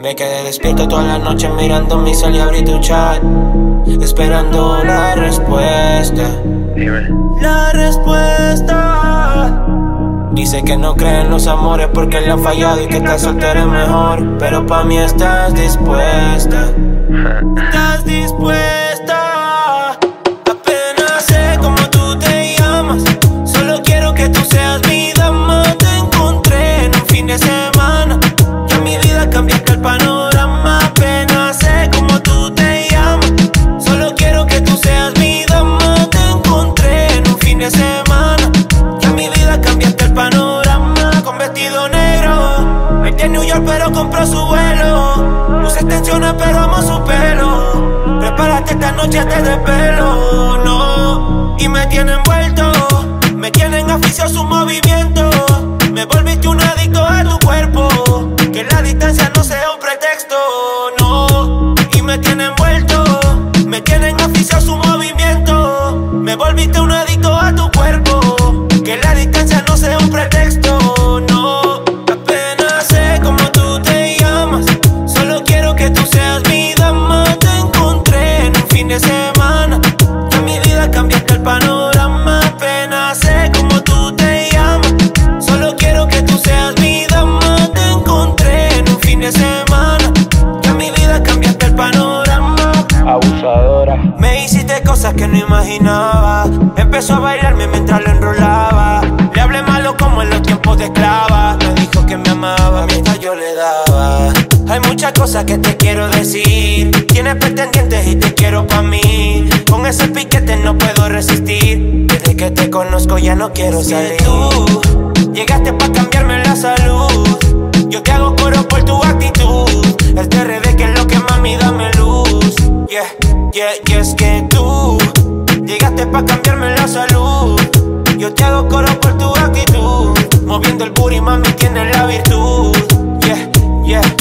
Me quedé despierto toda la noche mirando mi cel y abrí tu chat. Esperando la respuesta. Dime. La respuesta. Dice que no cree en los amores porque le han fallado y que estar soltera es mejor. Pero pa' mí estás dispuesta. Estás dispuesta. A New York, pero compró su vuelo. Luce extensiones, pero amo su pelo. Prepárate esta noche te desvelo, no. Y me tiene envuelto, me tienen afición a su movimiento. Me volviste un adicto a tu cuerpo. Que la distancia no sea un pretexto, no. Y me tiene envuelto, me tienen afición a su movimiento. Me volviste un adicto a tu cuerpo. Que la distancia no sea un pretexto, Me hiciste cosas que no imaginaba. Empezó a bailarme mientras lo enrolaba. Le hablé malo como en los tiempos de esclava. Me dijo que me amaba mientras yo le daba. Hay muchas cosas que te quiero decir. Tienes pretendientes y te quiero pa' mí. Con ese piquete no puedo resistir. Desde que te conozco ya no quiero salir. Tú llegaste pa' cambiarme la salud. Yo te hago coro por tu actitud. que tú Llegaste pa' cambiarme la salud. Yo te hago coro por tu actitud Moviendo el booty, mami, tienes la virtud. Yeah, yeah.